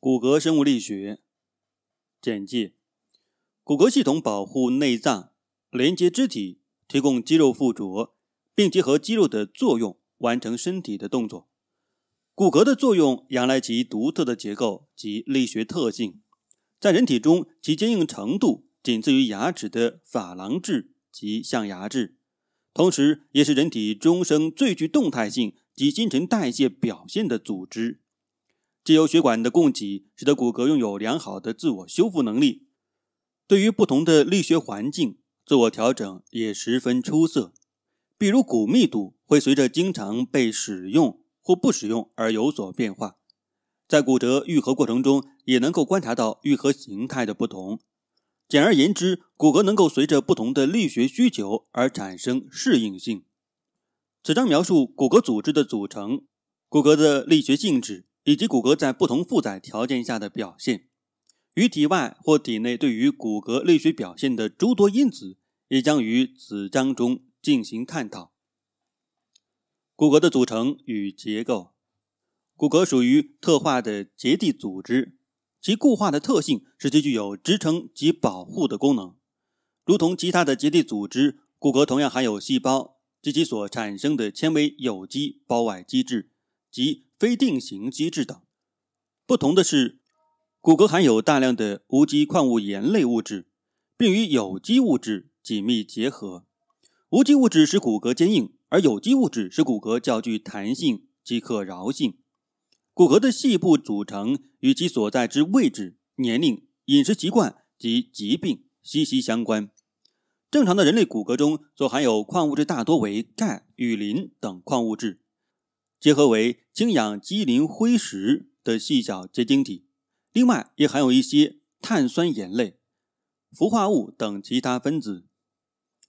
骨骼生物力学简介：骨骼系统保护内脏，连接肢体，提供肌肉附着，并结合肌肉的作用完成身体的动作。骨骼的作用仰赖其独特的结构及力学特性，在人体中其坚硬程度仅次于牙齿的珐琅质及象牙质，同时也是人体终生最具动态性及新陈代谢表现的组织。借由血管的供给，使得骨骼拥有良好的自我修复能力。对于不同的力学环境，自我调整也十分出色。比如骨密度会随着经常被使用或不使用而有所变化。在骨折愈合过程中，也能够观察到愈合形态的不同。简而言之，骨骼能够随着不同的力学需求而产生适应性。此章描述骨骼组织的组成、骨骼的力学性质。以及骨骼在不同负载条件下的表现，与体外或体内对于骨骼力学表现的诸多因子，也将于此章中进行探讨。骨骼的组成与结构，骨骼属于特化的结缔组织，其固化的特性使其具有支撑及保护的功能。如同其他的结缔组织，骨骼同样含有细胞及其所产生的纤维有机包外基质及。非定型机制等。不同的是，骨骼含有大量的无机矿物盐类物质，并与有机物质紧密结合。无机物质使骨骼坚硬，而有机物质使骨骼较具弹性及可挠性。骨骼的细部组成与其所在之位置、年龄、饮食习惯及疾病息息相关。正常的人类骨骼中所含有矿物质大多为钙与磷等矿物质。结合为氢氧基磷灰石的细小结晶体，另外也含有一些碳酸盐类、氟化物等其他分子。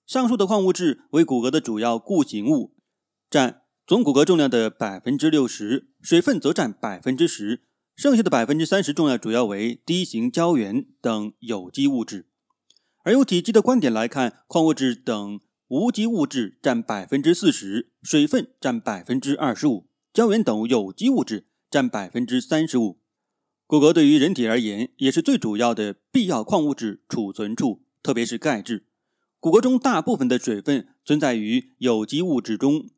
上述的矿物质为骨骼的主要固形物，占总骨骼重量的百分之六十，水分则占百分之十，剩下的百分之三十重量主要为低型胶原等有机物质。而由体积的观点来看，矿物质等。无机物质占百分之四十，水分占百分之二十五，胶原等有机物质占百分之三十五。骨骼对于人体而言，也是最主要的必要矿物质储存处，特别是钙质。骨骼中大部分的水分存在于有机物质中，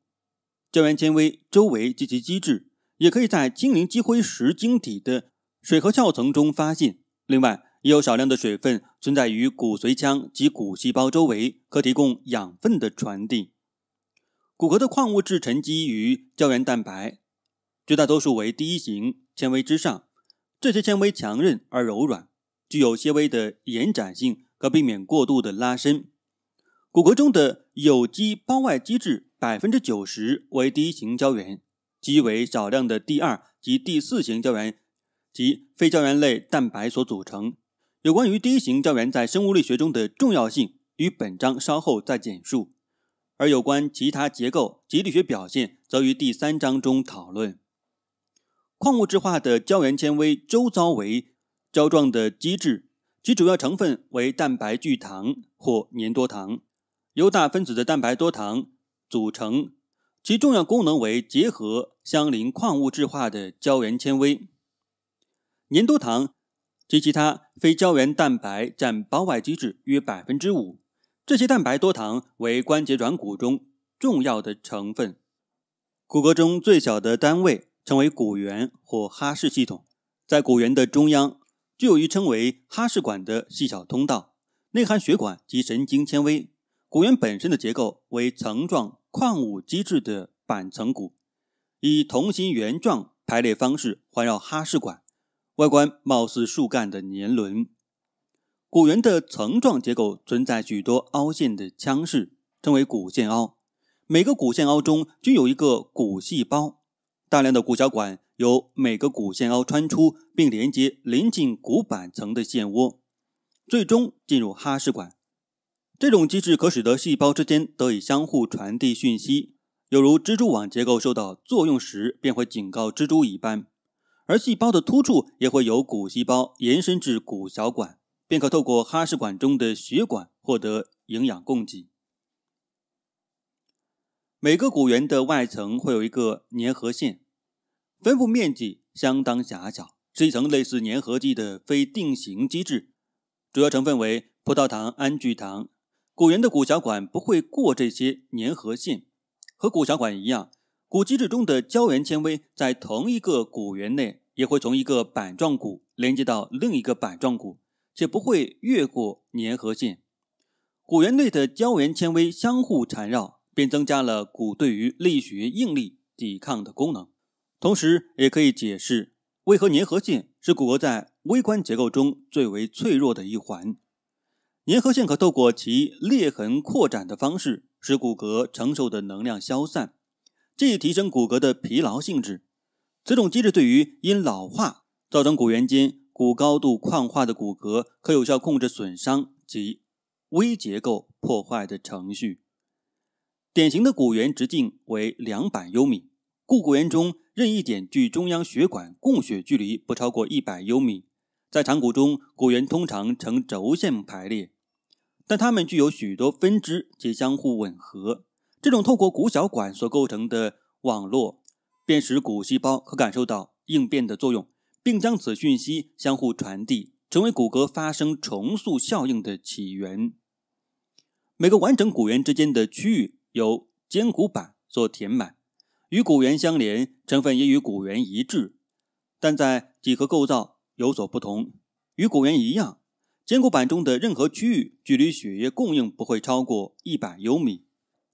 胶原纤维周围及其基质也可以在精灵积灰石晶体的水合壳层中发现。另外，也有少量的水分存在于骨髓腔及骨细胞周围，可提供养分的传递。骨骼的矿物质沉积于胶原蛋白，绝大多数为第一型纤维之上。这些纤维强韧而柔软，具有些微的延展性，可避免过度的拉伸。骨骼中的有机胞外基质百分之九十为第一型胶原，基为少量的第二及第四型胶原及非胶原类蛋白所组成。有关于第一型胶原在生物力学中的重要性，与本章稍后再简述；而有关其他结构及力学表现，则于第三章中讨论。矿物质化的胶原纤维周遭为胶状的基质，其主要成分为蛋白聚糖或粘多糖，由大分子的蛋白多糖组成，其重要功能为结合相邻矿物质化的胶原纤维。粘多糖。及其他非胶原蛋白占包外基质约百分之五，这些蛋白多糖为关节软骨中重要的成分。骨骼中最小的单位称为骨缘或哈氏系统，在骨缘的中央具有一称为哈氏管的细小通道，内含血管及神经纤维。骨缘本身的结构为层状矿物基质的板层骨，以同心圆状排列方式环绕哈氏管。外观貌似树干的年轮，骨缘的层状结构存在许多凹陷的腔室，称为骨线凹。每个骨线凹中均有一个骨细胞，大量的骨小管由每个骨线凹穿出，并连接临近骨板层的线窝，最终进入哈氏管。这种机制可使得细胞之间得以相互传递讯息，犹如蜘蛛网结构受到作用时便会警告蜘蛛一般。而细胞的突触也会由骨细胞延伸至骨小管，便可透过哈氏管中的血管获得营养供给。每个骨圆的外层会有一个粘合线，分布面积相当狭小，是一层类似粘合剂的非定型基质，主要成分为葡萄糖胺聚糖。骨圆的骨小管不会过这些粘合线，和骨小管一样，骨基质中的胶原纤维在同一个骨圆内也会从一个板状骨连接到另一个板状骨，且不会越过粘合线。骨源内的胶原纤维相互缠绕，便增加了骨对于力学应力抵抗的功能，同时也可以解释为何粘合线是骨骼在微观结构中最为脆弱的一环。粘合线可透过其裂痕扩展的方式，使骨骼承受的能量消散，这以提升骨骼的疲劳性质。此种机制对于因老化造成骨缘间骨高度矿化的骨骼，可有效控制损伤及微结构破坏的程序。典型的骨缘直径为两百优米，故骨缘中任意点距中央血管供血距离不超过一百优米。在长骨中，骨缘通常呈轴线排列，但它们具有许多分支及相互吻合。这种透过骨小管所构成的网络，便使骨细胞可感受到应变的作用，并将此讯息相互传递，成为骨骼发生重塑效应的起源。每个完整骨缘之间的区域由坚骨板所填满，与骨缘相连，成分也与骨缘一致，但在几何构造。有所不同，与骨缘一样，坚骨板中的任何区域距离血液供应不会超过一百优米。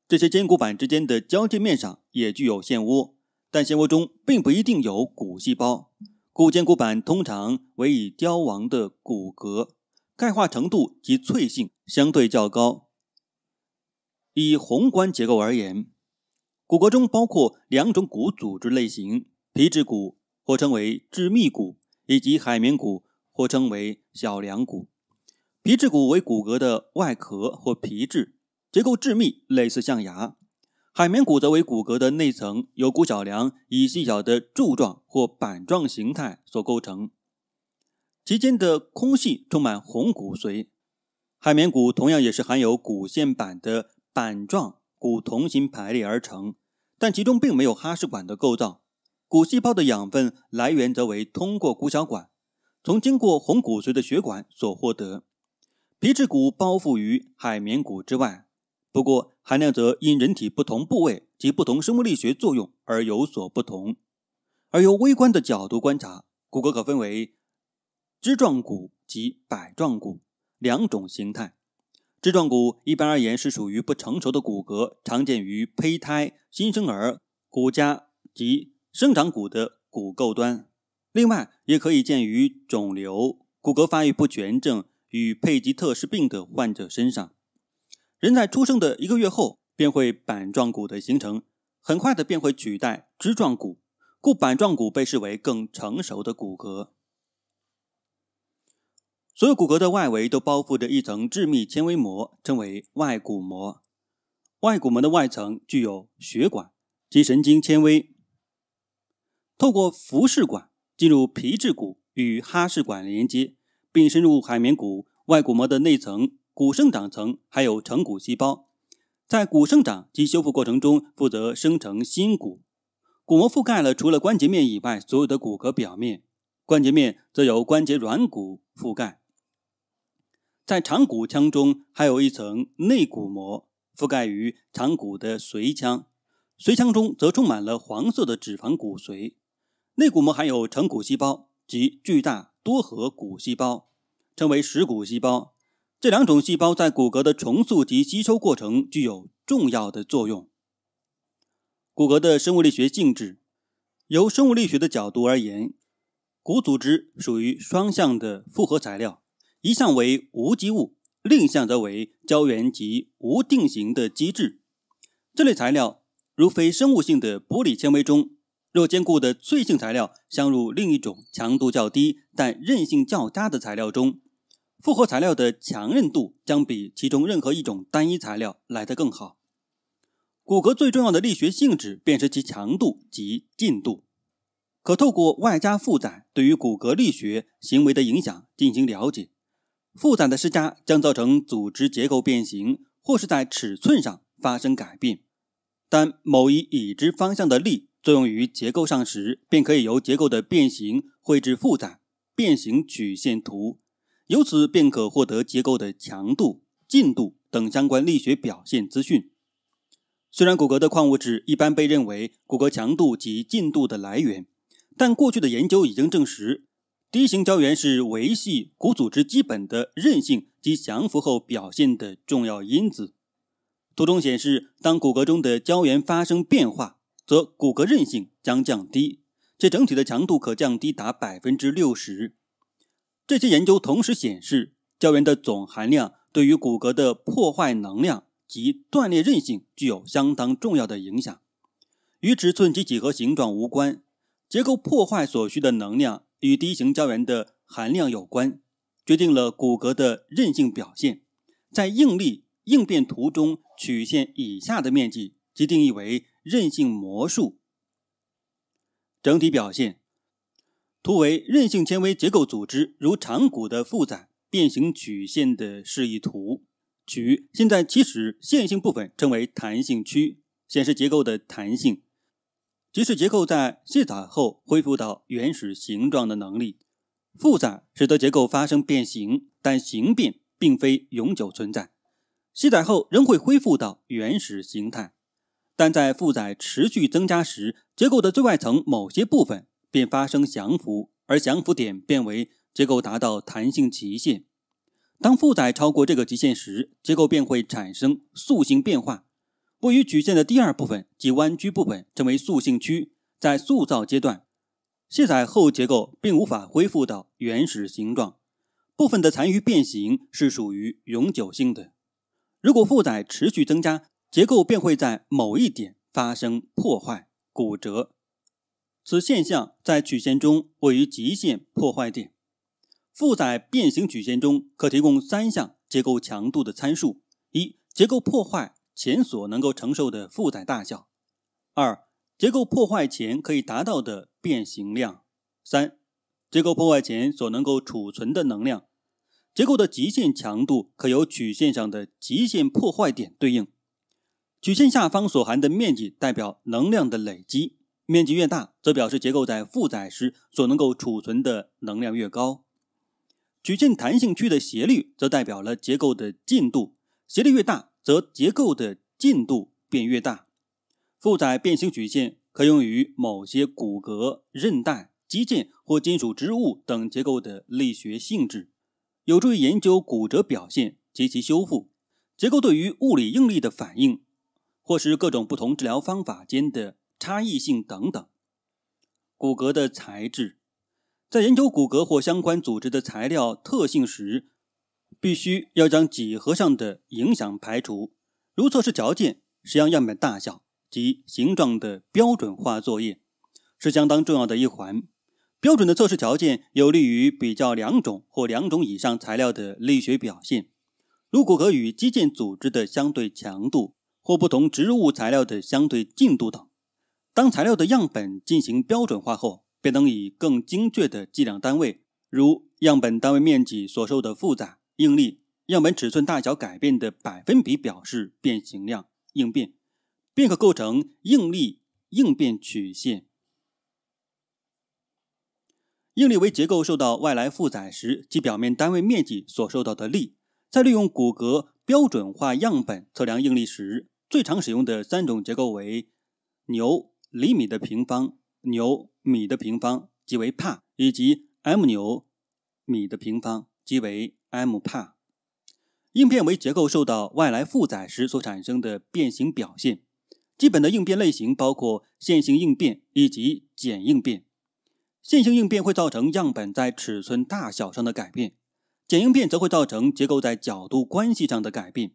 这些坚骨板之间的交界面上也具有腺窝，但纤维中并不一定有骨细胞。骨坚骨板通常为已凋亡的骨骼，钙化程度及脆性相对较高。以宏观结构而言，骨骼中包括两种骨组织类型：皮质骨，或称为致密骨。以及海绵骨，或称为小梁骨。皮质骨为骨骼的外壳或皮质，结构致密，类似象牙。海绵骨则为骨骼的内层，由骨小梁以细小的柱状或板状形态所构成，其间的空隙充满红骨髓。海绵骨同样也是含有骨线板的板状骨同心排列而成，但其中并没有哈氏管的构造。骨细胞的养分来源则为通过骨小管，从经过红骨髓的血管所获得。皮质骨包覆于海绵骨之外，不过含量则因人体不同部位及不同生物力学作用而有所不同。而由微观的角度观察，骨骼可分为枝状骨及柏状骨两种形态。枝状骨一般而言是属于不成熟的骨骼，常见于胚胎、新生儿、骨架及。生长骨的骨构端，另外也可以见于肿瘤、骨骼发育不全症与佩吉特氏病的患者身上。人在出生的一个月后便会板状骨的形成，很快的便会取代枝状骨，故板状骨被视为更成熟的骨骼。所有骨骼的外围都包覆着一层致密纤维膜，称为外骨膜。外骨膜的外层具有血管及神经纤维。透过浮氏管进入皮质骨与哈氏管连接，并深入海绵骨外骨膜的内层骨生长层，还有成骨细胞，在骨生长及修复过程中负责生成新骨。骨膜覆盖了除了关节面以外所有的骨骼表面，关节面则由关节软骨覆盖。在长骨腔中还有一层内骨膜，覆盖于长骨的髓腔，髓腔中则充满了黄色的脂肪骨髓。内骨膜含有成骨细胞及巨大多核骨细胞，称为实骨细胞。这两种细胞在骨骼的重塑及吸收过程具有重要的作用。骨骼的生物力学性质，由生物力学的角度而言，骨组织属于双向的复合材料，一项为无机物，另一项则为胶原及无定型的基质。这类材料如非生物性的玻璃纤维中。若坚固的脆性材料镶入另一种强度较低但韧性较佳的材料中，复合材料的强韧度将比其中任何一种单一材料来得更好。骨骼最重要的力学性质便是其强度及劲度。可透过外加负载对于骨骼力学行为的影响进行了解。负载的施加将造成组织结构变形，或是在尺寸上发生改变。但某一已知方向的力。作用于结构上时，便可以由结构的变形绘制负载变形曲线图，由此便可获得结构的强度、劲度等相关力学表现资讯。虽然骨骼的矿物质一般被认为骨骼强度及劲度的来源，但过去的研究已经证实，低型胶原是维系骨组织基本的韧性及降服后表现的重要因子。图中显示，当骨骼中的胶原发生变化，则骨骼韧性将降低，且整体的强度可降低达百分之六十。这些研究同时显示，胶原的总含量对于骨骼的破坏能量。及断裂韧性具有相当重要的影响，与尺寸及几何形状无关。结构破坏所需的能量与低型胶原的含量有关，决定了骨骼的韧性表现。在应力应变图中，曲线以下的面积即定义为韧性模数。整体表现图为韧性纤维结构组织如长骨的负载变形曲线的示意图。取现在起始线性部分称为弹性区，显示结构的弹性，即是结构在卸载后恢复到原始形状的能力。负载使得结构发生变形，但形变并非永久存在，卸载后仍会恢复到原始形态。但在负载持续增加时，结构的最外层某些部分便发生降服，而降服点变为结构达到弹性极限。当负载超过这个极限时，结构便会产生塑性变化。位于曲线的第二部分即弯曲部分称为塑性区。在塑造阶段，卸载后结构并无法恢复到原始形状，部分的残余变形是属于永久性的。如果负载持续增加，结构便会在某一点发生破坏、骨折。此现象在曲线中位于极限破坏点。负载变形曲线中可提供三项结构强度的参数：一、结构破坏前所能够承受的负载大小；二、结构破坏前可以达到的变形量；三、结构破坏前所能够储存的能量。结构的极限强度可由曲线上的极限破坏点对应。曲线下方所含的面积代表能量的累积，面积越大，则表示结构在负载时所能够储存的能量越高。曲线弹性区的斜率则代表了结构的进度，斜率越大，则结构的进度便越大。负载变形曲线可用于某些骨骼、韧带、肌腱或金属织物等结构的力学性质，有助于研究骨折表现及其修复、结构对于物理应力的反应，或是各种不同治疗方法间的差异性等等。骨骼的材质。在研究骨骼或相关组织的材料特性时，必须要将几何上的影响排除，如测试条件、实样样本大小及形状的标准化作业，是相当重要的一环。标准的测试条件有利于比较两种或两种以上材料的力学表现，如骨骼与肌腱组织的相对强度或不同植物材料的相对劲度等。当材料的样本进行标准化后，便能以更精确的计量单位，如样本单位面积所受的负载、应力、样本尺寸大小改变的百分比表示变形量应变，便可构成应力应变曲线。应力为结构受到外来负载时其表面单位面积所受到的力。在利用骨骼标准化样本测量应力时，最常使用的三种结构为牛厘米的平方。牛米的平方即为帕，以及 m 牛米的平方即为 m 帕。应变为结构受到外来负载时所产生的变形表现。基本的应变类型包括线性应变以及剪应变。线性应变会造成样本在尺寸大小上的改变，剪应变则会造成结构在角度关系上的改变。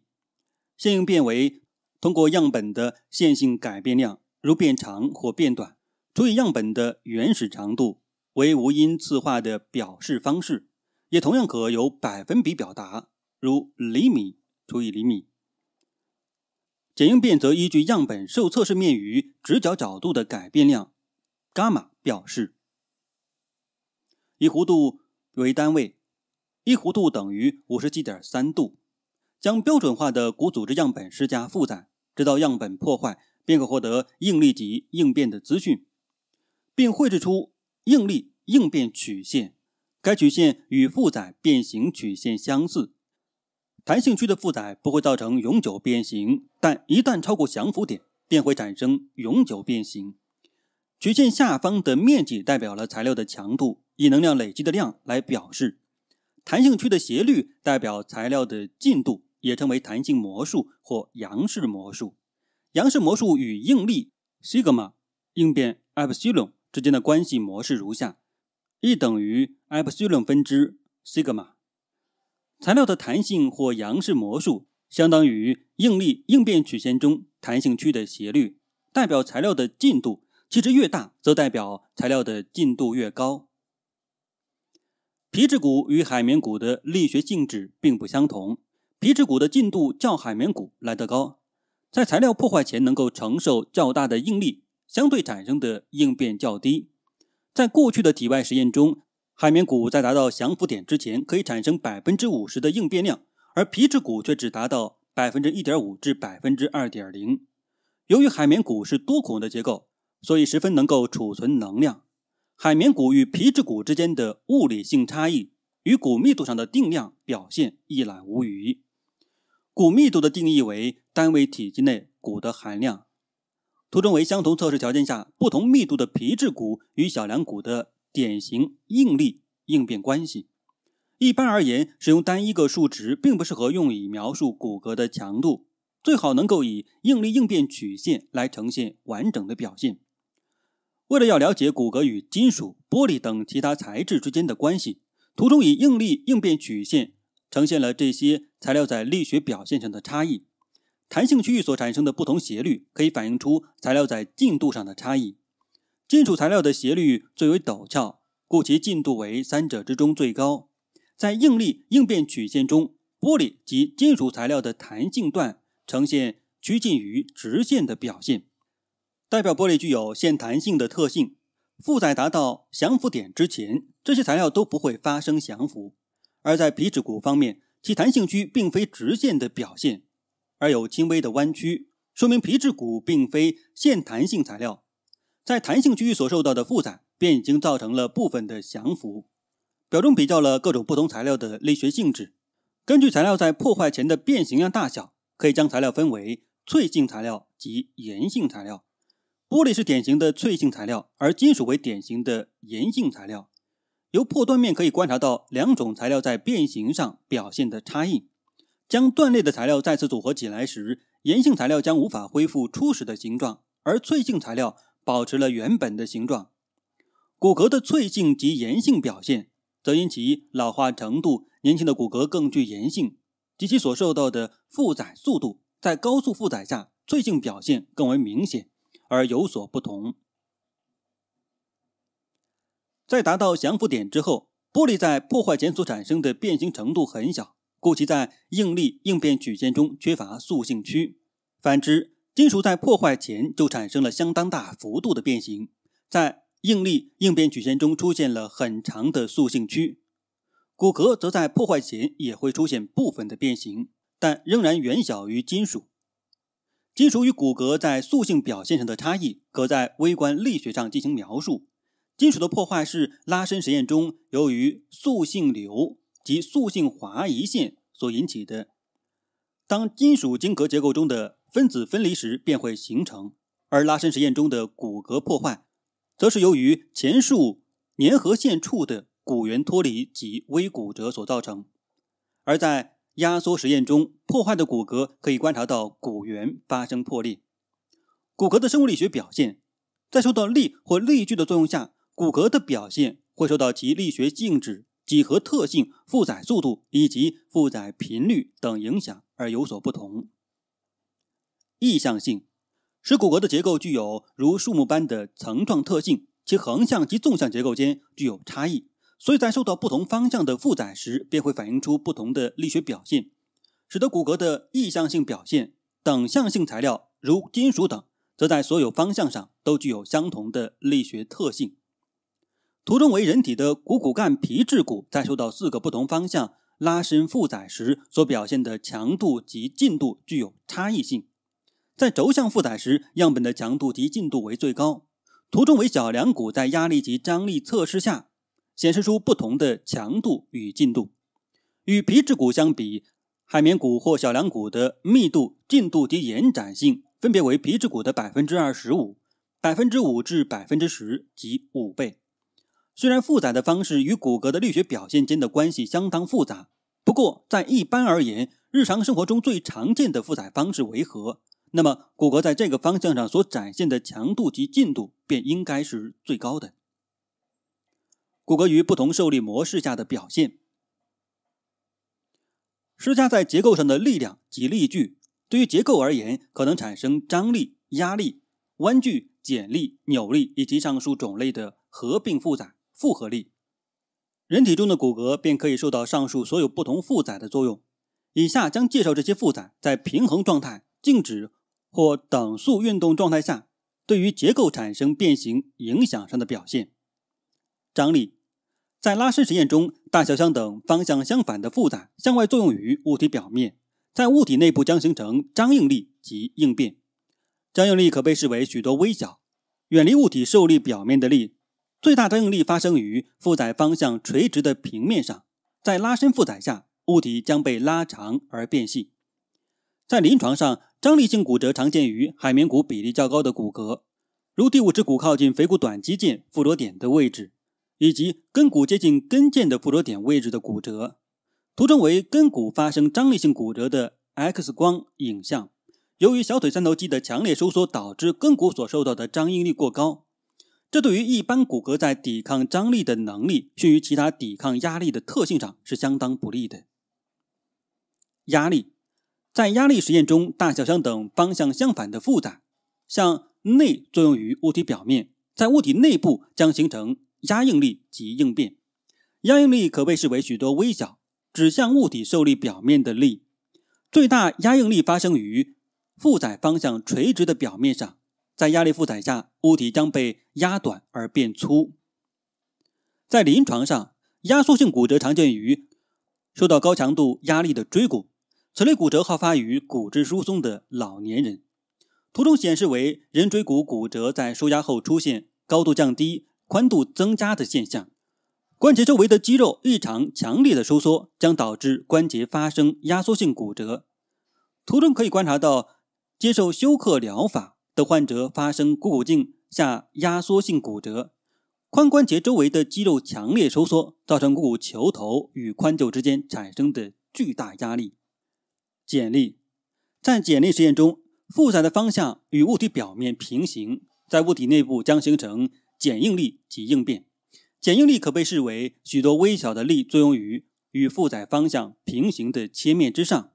线应变为通过样本的线性改变量，如变长或变短。除以样本的原始长度为无因次化的表示方式，也同样可由百分比表达，如厘米除以厘米。剪应变则依据样本受测试面与直角角度的改变量伽马表示。以弧度为单位，一弧度等于五十七点三度。将标准化的骨组织样本施加负载，直到样本破坏。便可获得应力及应变的资讯，并绘制出应力应变曲线。该曲线与负载变形曲线相似。弹性区的负载不会造成永久变形，但一旦超过降伏点，便会产生永久变形。曲线下方的面积代表了材料的强度，以能量累积的量来表示。弹性区的斜率代表材料的进度，也称为弹性模数或杨氏模数。杨氏模数与应力 sigma 应变 epsilon 之间的关系模式如下：E 等于 epsilon 分之 sigma。材料的弹性或杨氏模数相当于应力应变曲线中弹性区的斜率，代表材料的进度。其值越大，则代表材料的进度越高。皮质骨与海绵骨的力学性质并不相同，皮质骨的进度较海绵骨来得高，在材料破坏前能够承受较大的应力，相对产生的应变较低。在过去的体外实验中，海绵骨在达到降伏点之前可以产生百分之五十的应变量，而皮质骨却只达到百分之一点五至百分之二点零。由于海绵骨是多孔的结构，所以十分能够储存能量。海绵骨与皮质骨之间的物理性差异与骨密度上的定量表现一览无余。骨密度的定义为单位体积内骨的含量。图中为相同测试条件下不同密度的皮质骨与小梁骨的典型应力应变关系。一般而言，使用单一个数值并不适合用以描述骨骼的强度，最好能够以应力应变曲线来呈现完整的表现。为了要了解骨骼与金属、玻璃等其他材质之间的关系，图中以应力应变曲线呈现了这些材料在力学表现上的差异。弹性区域所产生的不同斜率，可以反映出材料在进度上的差异。金属材料的斜率最为陡峭，故其进度为三者之中最高。在应力应变曲线中，玻璃及金属材料的弹性段呈现趋近于直线的表现。代表玻璃具有限弹性的特性，负载达到降伏点之前，这些材料都不会发生降伏；而在皮质骨方面，其弹性区并非直线的表现，而有轻微的弯曲，说明皮质骨并非线弹性材料。在弹性区域所受到的负载，便已经造成了部分的降服。表中比较了各种不同材料的力学性质，根据材料在破坏前的变形量大小，可以将材料分为脆性材料及延性材料。玻璃是典型的脆性材料，而金属为典型的延性材料。由破断面可以观察到两种材料在变形上表现的差异。将断裂的材料再次组合起来时，盐性材料将无法恢复初始的形状，而脆性材料保持了原本的形状。骨骼的脆性及盐性表现，则因其老化程度，年轻的骨骼更具延性，及其所受到的负载速度，在高速负载下，脆性表现更为明显。而有所不同。在达到降伏点之后，玻璃在破坏前所产生的变形程度很小，故其在应力应变曲线中缺乏塑性区。反之，金属在破坏前就产生了相当大幅度的变形，在应力应变曲线中出现了很长的塑性区。骨骼则在破坏前也会出现部分的变形，但仍然远小于金属。金属与骨骼在塑性表现上的差异，可在微观力学上进行描述。金属的破坏是拉伸实验中由于塑性流及塑性滑移线所引起的。当金属晶格结构中的分子分离时，便会形成；而拉伸实验中的骨骼破坏，则是由于前述粘合线处的骨缘脱离及微骨折所造成。而在压缩实验中破坏的骨骼可以观察到骨缘发生破裂。骨骼的生物力学表现，在受到力或力矩的作用下，骨骼的表现会受到其力学性质、几何特性、负载速度以及负载频率等影响而有所不同。意向性使骨骼的结构具有如树木般的层状特性，其横向及纵向结构间具有差异。所以在受到不同方向的负载时，便会反映出不同的力学表现，使得骨骼的意向性表现。等向性材料如金属等，则在所有方向上都具有相同的力学特性。图中为人体的股骨干皮质骨在受到四个不同方向拉伸负载时所表现的强度及进度具有差异性。在轴向负载时，样本的强度及进度为最高。图中为小梁骨在压力及张力测试下显示出不同的强度与进度。与皮质骨相比，海绵骨或小梁骨的密度、进度及延展性分别为皮质骨的百分之二十五、百分之五至百分之十及五倍。虽然负载的方式与骨骼的力学表现间的关系相当复杂，不过在一般而言，日常生活中最常见的负载方式为何？那么骨骼在这个方向上所展现的强度及进度便应该是最高的。骨骼于不同受力模式下的表现，施加在结构上的力量及力矩，对于结构而言，可能产生张力、压力、弯矩、剪力、扭力以及上述种类的合并负载。复合力，人体中的骨骼便可以受到上述所有不同负载的作用。以下将介绍这些负载在平衡状态、静止或等速运动状态下对于结构产生变形影响上的表现。张力，在拉伸实验中，大小相等、方向相反的负载向外作用于物体表面，在物体内部将形成张应力及应变。张应力可被视为许多微小、远离物体受力表面的力。最大张应力发生于负载方向垂直的平面上，在拉伸负载下，物体将被拉长而变细。在临床上，张力性骨折常见于海绵骨比例较高的骨骼，如第五趾骨靠近腓骨短肌腱附着点的位置，以及根骨接近跟腱的附着点位置的骨折。图中为根骨发生张力性骨折的 X 光影像。由于小腿三头肌的强烈收缩导致根骨所受到的张应力过高。这对于一般骨骼在抵抗张力的能力，逊于其他抵抗压力的特性上是相当不利的。压力在压力实验中，大小相等、方向相反的负载向内作用于物体表面，在物体内部将形成压应力及应变。压应力可被视为许多微小、指向物体受力表面的力。最大压应力发生于负载方向垂直的表面上。在压力负载下，物体将被压短而变粗。在临床上，压缩性骨折常见于受到高强度压力的椎骨。此类骨折好发于骨质疏松的老年人。图中显示为人椎骨骨折在受压后出现高度降低、宽度增加的现象。关节周围的肌肉异常强烈的收缩，将导致关节发生压缩性骨折。图中可以观察到，接受休克疗法。的患者发生股骨颈下压缩性骨折，髋关节周围的肌肉强烈收缩，造成股骨球头与髋臼之间产生的巨大压力。剪力，在剪力实验中，负载的方向与物体表面平行，在物体内部将形成剪应力及应变。剪应力可被视为许多微小的力作用于与负载方向平行的切面之上，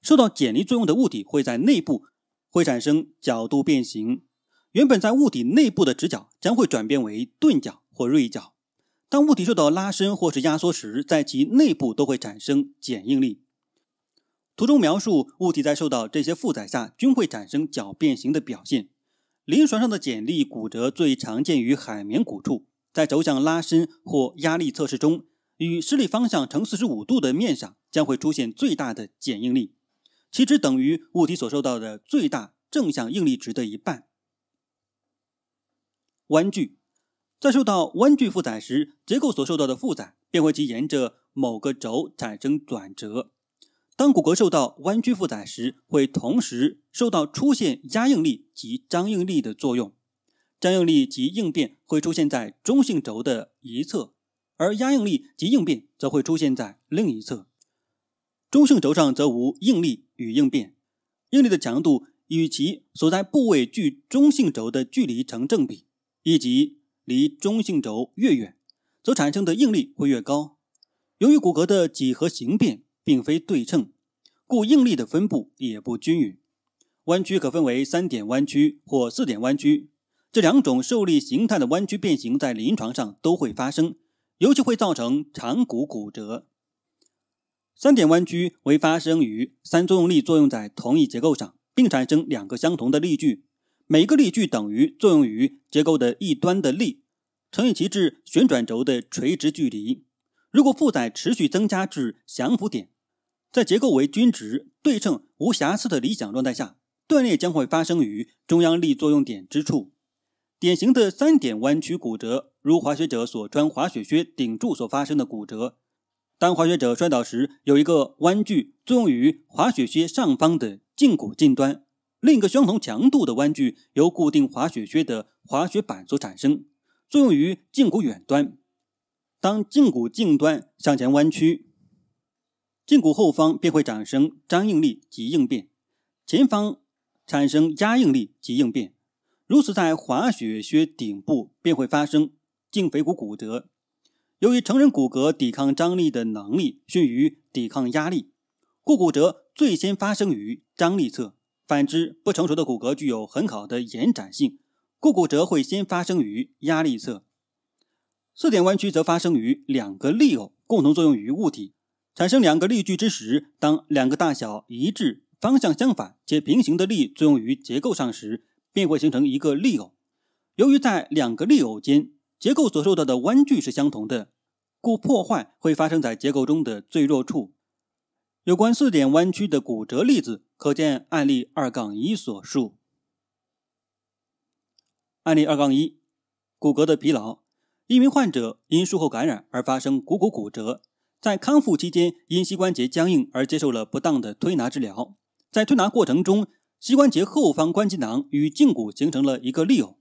受到剪力作用的物体会在内部。会产生角度变形，原本在物体内部的直角将会转变为钝角或锐角。当物体受到拉伸或是压缩时，在其内部都会产生剪应力。图中描述物体在受到这些负载下均会产生角变形的表现。临床上的剪力骨折最常见于海绵骨处，在轴向拉伸或压力测试中，与施力方向呈四十五度的面上将会出现最大的剪应力。其值等于物体所受到的最大正向应力值的一半。弯矩在受到弯矩负载时，结构所受到的负载便会及沿着某个轴产生转折。当骨骼受到弯曲负载时，会同时受到出现压应力及张应力的作用。张应力及应变会出现在中性轴的一侧，而压应力及应变则会出现在另一侧。中性轴上则无应力与应变，应力的强度与其所在部位距中性轴的距离成正比，以及离中性轴越远，则产生的应力会越高。由于骨骼的几何形变并非对称，故应力的分布也不均匀。弯曲可分为三点弯曲或四点弯曲，这两种受力形态的弯曲变形在临床上都会发生，尤其会造成长骨骨折。三点弯曲为发生于三作用力作用在同一结构上，并产生两个相同的力矩，每个力矩等于作用于结构的一端的力乘以其至旋转轴的垂直距离。如果负载持续增加至降伏点，在结构为均值、对称、无瑕疵的理想状态下，断裂将会发生于中央力作用点之处。典型的三点弯曲骨折，如滑雪者所穿滑雪靴顶住所发生的骨折。当滑雪者摔倒时，有一个弯距作用于滑雪靴上方的胫骨近端，另一个相同强度的弯距由固定滑雪靴的滑雪板所产生，作用于胫骨远端。当胫骨近端向前弯曲，胫骨后方便会产生张应力及应变，前方产生压应力及应变。如此，在滑雪靴顶部便会发生胫腓骨骨折。由于成人骨骼抵抗张力的能力逊于抵抗压力，故骨折最先发生于张力侧。反之，不成熟的骨骼具有很好的延展性，故骨折会先发生于压力侧。四点弯曲则发生于两个力偶共同作用于物体，产生两个力矩之时，当两个大小一致、方向相反且平行的力作用于结构上时。便会形成一个力偶。由于在两个力偶间结构所受到的弯距是相同的，故破坏会发生在结构中的最弱处。有关四点弯曲的骨折例子，可见案例二杠一所述。案例二杠一：骨骼的疲劳。一名患者因术后感染而发生股骨骨折，在康复期间因膝关节僵硬而接受了不当的推拿治疗，在推拿过程中。膝关节后方关节囊与胫骨形成了一个力偶，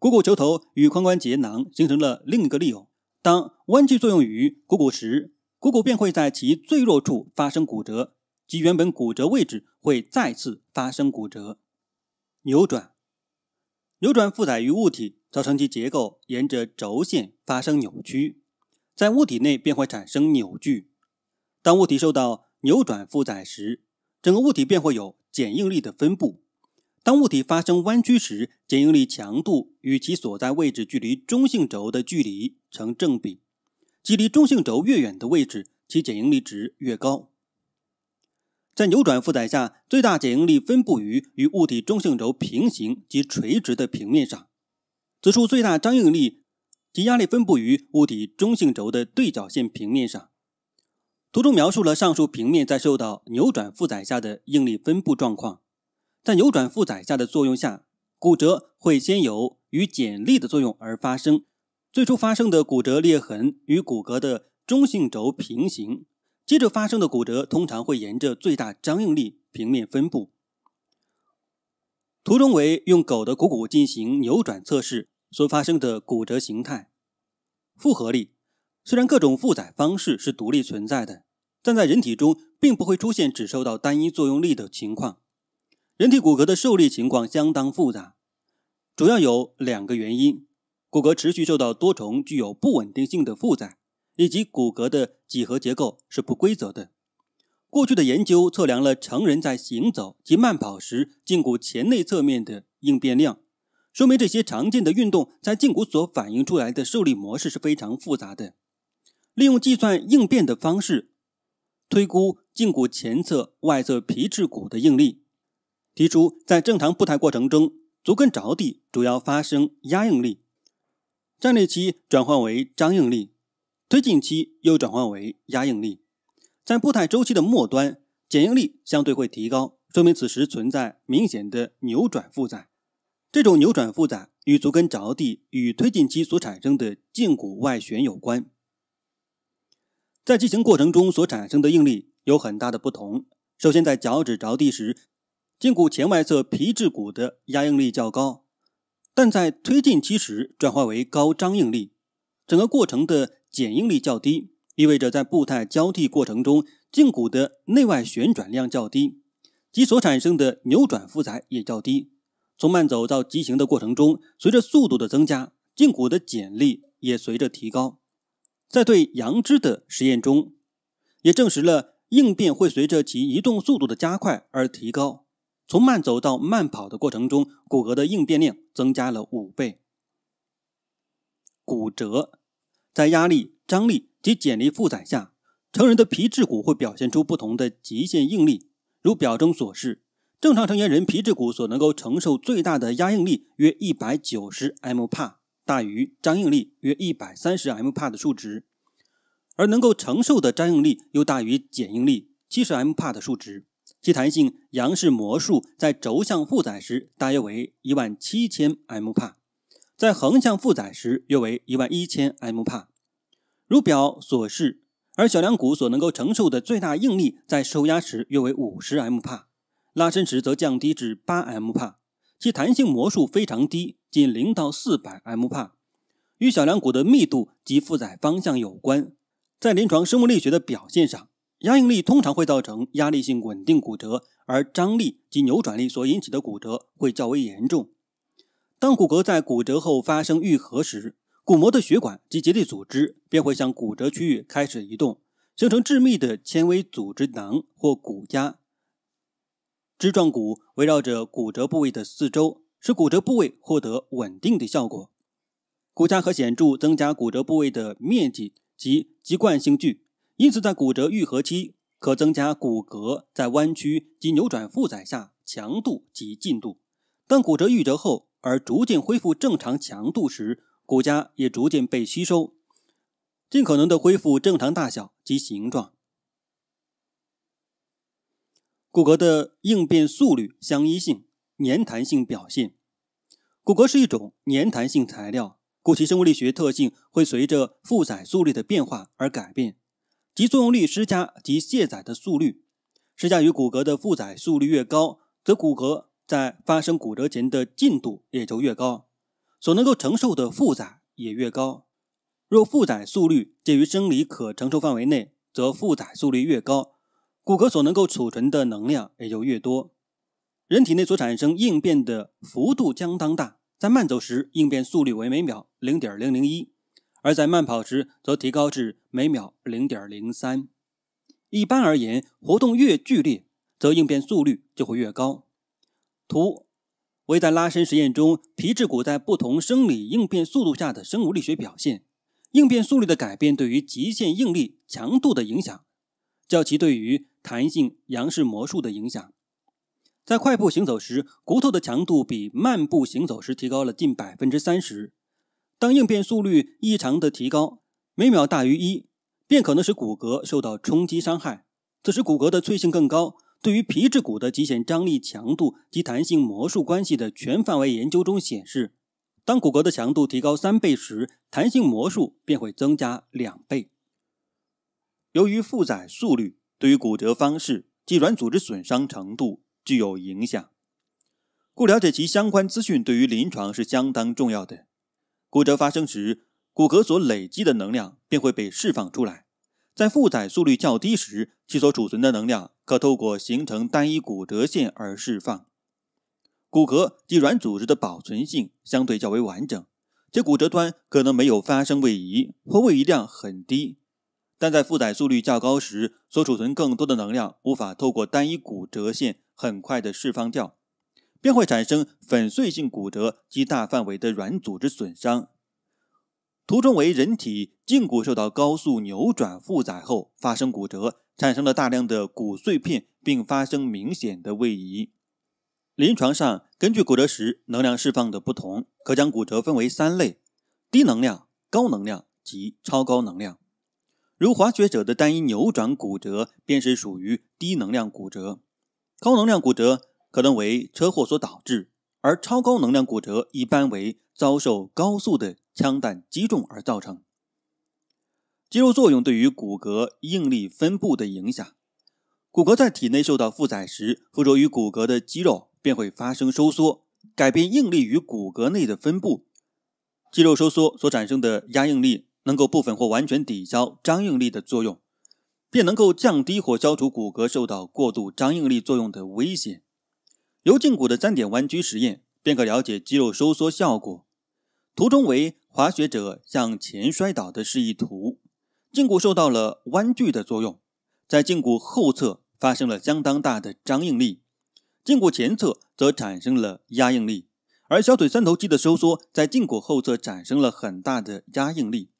股骨球头与髋关节囊形成了另一个力偶。当弯曲作用于股骨时，股骨便会在其最弱处发生骨折，即原本骨折位置会再次发生骨折。扭转，扭转负载于物体，造成其结构沿着轴线发生扭曲，在物体内便会产生扭矩。当物体受到扭转负载时，整个物体便会有。剪应力的分布，当物体发生弯曲时，剪应力强度与其所在位置距离中性轴的距离成正比，即离中性轴越远的位置，其剪应力值越高。在扭转负载下，最大剪应力分布于与物体中性轴平行及垂直的平面上，此处最大张应力及压力分布于物体中性轴的对角线平面上。图中描述了上述平面在受到扭转负载下的应力分布状况。在扭转负载下的作用下，骨折会先由与剪力的作用而发生。最初发生的骨折裂痕与骨骼的中性轴平行，接着发生的骨折通常会沿着最大张应力平面分布。图中为用狗的股骨进行扭转测试所发生的骨折形态。复合力。虽然各种负载方式是独立存在的，但在人体中并不会出现只受到单一作用力的情况。人体骨骼的受力情况相当复杂，主要有两个原因：骨骼持续受到多重具有不稳定性的负载，以及骨骼的几何结构是不规则的。过去的研究测量了成人在行走及慢跑时胫骨前内侧面的应变量，说明这些常见的运动在胫骨所反映出来的受力模式是非常复杂的。利用计算应变的方式，推估胫骨前侧外侧皮质骨的应力，提出在正常步态过程中，足跟着地主要发生压应力，站立期转换为张应力，推进期又转换为压应力。在步态周期的末端，剪应力相对会提高，说明此时存在明显的扭转负载。这种扭转负载与足跟着地与推进期所产生的胫骨外旋有关。在进行过程中所产生的应力有很大的不同。首先，在脚趾着地时，胫骨前外侧皮质骨的压应力较高，但在推进期时转化为高张应力，整个过程的剪应力较低，意味着在步态交替过程中，胫骨的内外旋转量较低，即所产生的扭转负载也较低。从慢走到急行的过程中，随着速度的增加，胫骨的剪力也随着提高。在对羊肢的实验中，也证实了应变会随着其移动速度的加快而提高。从慢走到慢跑的过程中，骨骼的应变量增加了五倍。骨折在压力、张力及剪力负载下，成人的皮质骨会表现出不同的极限应力。如表中所示，正常成年人皮质骨所能够承受最大的压应力约一百九十 m 帕。大于张应力约一百三十 m 帕的数值，而能够承受的张应力又大于剪应力七十 m 帕的数值。其弹性杨氏模数在轴向负载时大约为一万七千 m 帕，在横向负载时约为一万一千 m 帕。如表所示，而小梁骨所能够承受的最大应力在受压时约为五十 m 帕，拉伸时则降低至八 m 帕，其弹性模数非常低，仅零到四百 m 帕，与小梁骨的密度及负载方向有关。在临床生物力学的表现上。压应力通常会造成压力性稳定骨折，而张力及扭转力所引起的骨折会较为严重。当骨骼在骨折后发生愈合时，骨膜的血管及结缔组织便会向骨折区域开始移动，形成致密的纤维组织囊或骨痂。枝状骨围绕着骨折部位的四周，使骨折部位获得稳定的效果。骨痂可显著增加骨折部位的面积及肌惯性距。因此，在骨折愈合期，可增加骨骼在弯曲及扭转负载下强度及劲度。当骨折愈合后，而逐渐恢复正常强度时，骨痂也逐渐被吸收，尽可能的恢复正常大小及形状。骨骼的应变速率相依性、粘弹性表现。骨骼是一种粘弹性材料，故其生物力学特性会随着负载速率的变化而改变。即作用力施加及卸载的速率，施加于骨骼的负载速率越高，则骨骼在发生骨折前的进度也就越高，所能够承受的负载也越高。若负载速率介于生理可承受范围内，则负载速率越高，骨骼所能够储存的能量也就越多。人体内所产生应变的幅度相当大，在慢走时应变速率为每秒零点零零一。而在慢跑时，则提高至每秒零点零三。一般而言，活动越剧烈，则应变速率就会越高。图为在拉伸实验中皮质骨在不同生理应变速度下的生物力学表现。应变速率的改变对于极限应力强度的影响，较其对于弹性杨氏模数的影响。在快步行走时，骨头的强度比慢步行走时提高了近百分之三十。当应变速率异常的提高，每秒大于一，便可能使骨骼受到冲击伤害。此时骨骼的脆性更高。对于皮质骨的极限张力强度及弹性模数关系的全范围研究中显示，当骨骼的强度提高三倍时，弹性模数便会增加两倍。由于负载速率对于骨折方式及软组织损伤程度具有影响，故了解其相关资讯对于临床是相当重要的。骨折发生时，骨骼所累积的能量便会被释放出来。在负载速率较低时，其所储存的能量可透过形成单一骨折线而释放。骨骼及软组织的保存性相对较为完整，且骨折端可能没有发生位移或位移量很低。但在负载速率较高时，所储存更多的能量无法透过单一骨折线很快的释放掉。便会产生粉碎性骨折及大范围的软组织损伤。图中为人体胫骨受到高速扭转负载后发生骨折，产生了大量的骨碎片，并发生明显的位移。临床上，根据骨折时能量释放的不同，可将骨折分为三类：低能量、高能量及超高能量。如滑雪者的单一扭转骨折，便是属于低能量骨折。高能量骨折。可能为车祸所导致，而超高能量骨折一般为遭受高速的枪弹击中而造成。肌肉作用对于骨骼应力分布的影响，骨骼在体内受到负载时，附着于骨骼的肌肉便会发生收缩，改变应力与骨骼内的分布。肌肉收缩所产生的压应力，能够部分或完全抵消张应力的作用，便能够降低或消除骨骼受到过度张应力作用的危险。由胫骨的三点弯曲实验，便可了解肌肉收缩效果。图中为滑雪者向前摔倒的示意图，胫骨受到了弯曲的作用，在胫骨后侧发生了相当大的张应力，胫骨前侧则产生了压应力，而小腿三头肌的收缩在胫骨后侧产生了很大的压应力，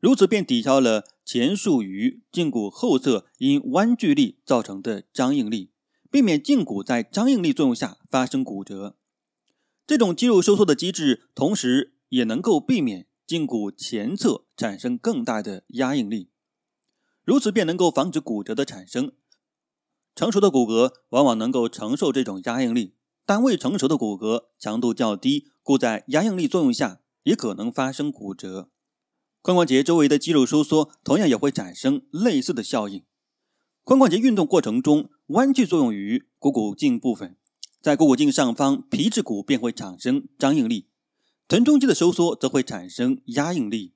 如此便抵消了前述于胫骨后侧因弯曲力造成的张应力。避免胫骨在张应力作用下发生骨折，这种肌肉收缩的机制，同时也能够避免胫骨前侧产生更大的压应力，如此便能够防止骨折的产生。成熟的骨骼往往能够承受这种压应力，但未成熟的骨骼强度较低，故在压应力作用下也可能发生骨折。髋关节周围的肌肉收缩同样也会产生类似的效应。髋关节运动过程中弯曲作用于股骨颈部分，在股骨颈上方皮质骨便会产生张应力，臀中肌的收缩则会产生压应力，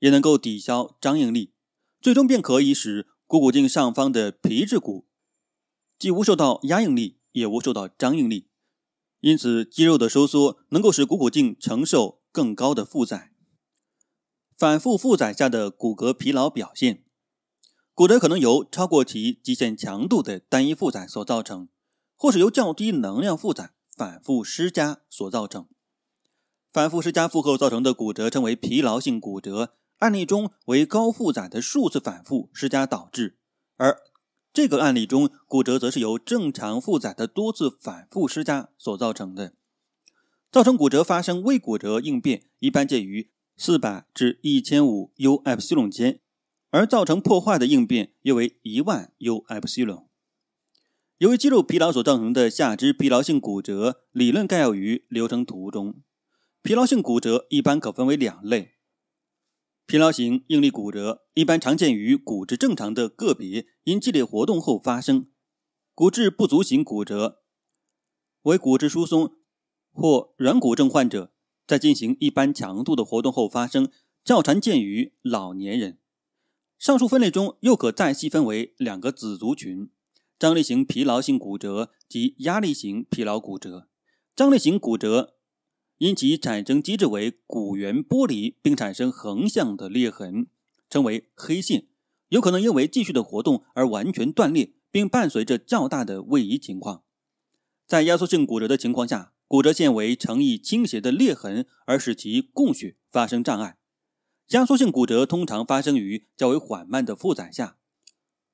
也能够抵消张应力，最终便可以使股骨颈上方的皮质骨。既无受到压应力，也无受到张应力，因此肌肉的收缩能够使股骨颈承受更高的负载。反复负载下的骨骼疲劳表现，骨折可能由超过其极限强度的单一负载所造成，或是由较低能量负载反复施加所造成。反复施加负荷造成的骨折称为疲劳性骨折，案例中为高负载的数次反复施加导致，而。这个案例中，骨折则是由正常负载的多次反复施加所造成的。造成骨折发生微骨折应变一般介于四百至一千五 u epsilon 间，而造成破坏的应变约为一万 u epsilon。由于肌肉疲劳所造成的下肢疲劳性骨折，理论概要于流程图中。疲劳性骨折一般可分为两类。疲劳型应力骨折一般常见于骨质正常的个别因剧烈活动后发生。骨质不足型骨折为骨质疏松或软骨症患者在进行一般强度的活动后发生，较常见于老年人。上述分类中又可再细分为两个子族群：张力型疲劳性骨折及压力型疲劳骨折。张力型骨折。因其产生机制为骨缘剥离，并产生横向的裂痕，称为黑线，有可能因为继续的活动而完全断裂，并伴随着较大的位移情况。在压缩性骨折的情况下，骨折线为呈一倾斜的裂痕，而使其供血发生障碍。压缩性骨折通常发生于较为缓慢的负载下，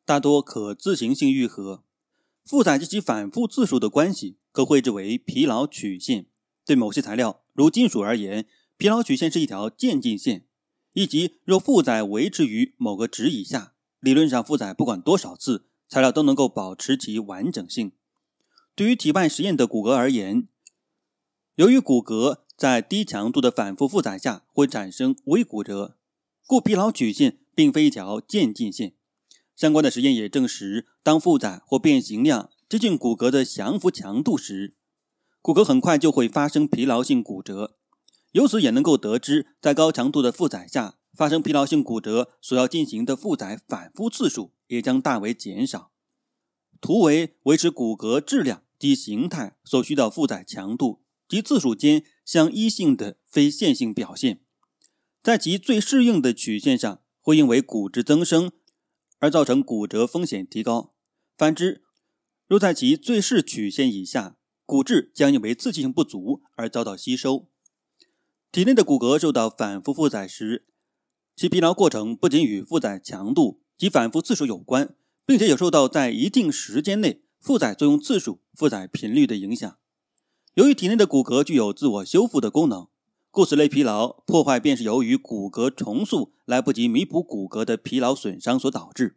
大多可自行性愈合。负载及其反复次数的关系可绘制为疲劳曲线。对某些材料，如金属而言，疲劳曲线是一条渐进线，以及若负载维持于某个值以下，理论上负载不管多少次，材料都能够保持其完整性。对于体外实验的骨骼而言，由于骨骼在低强度的反复负载下会产生微骨折，故疲劳曲线并非一条渐进线。相关的实验也证实，当负载或变形量接近骨骼的降服强度时，骨骼很快就会发生疲劳性骨折，由此也能够得知，在高强度的负载下发生疲劳性骨折所要进行的负载反复次数也将大为减少。图为维持骨骼质量及形态所需的负载强度及次数间相依性的非线性表现，在其最适应的曲线上，会因为骨质增生而造成骨折风险提高；反之，若在其最适曲线以下，骨质将因为刺激性不足而遭到吸收。体内的骨骼受到反复负载时，其疲劳过程不仅与负载强度及反复次数有关，并且有受到在一定时间内负载作用次数、负载频率的影响。由于体内的骨骼具有自我修复的功能，故此类疲劳破坏便是由于骨骼重塑来不及弥补骨骼的疲劳损伤所导致。